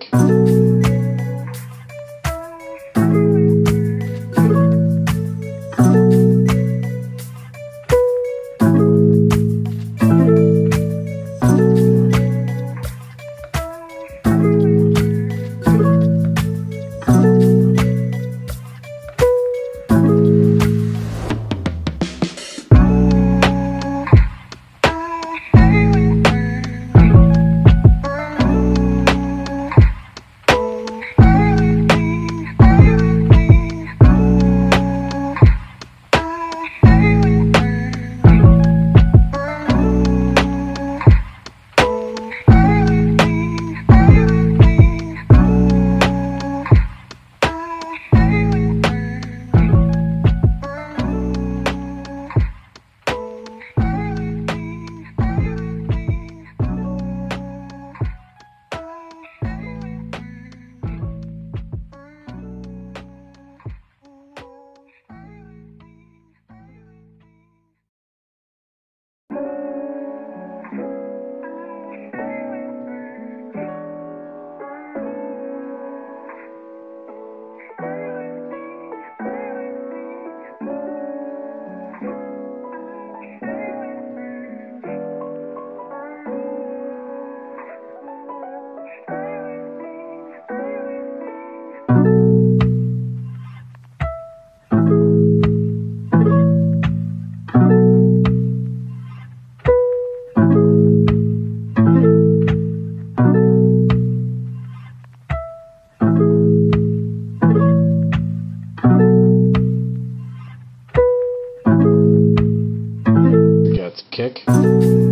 kick. kick.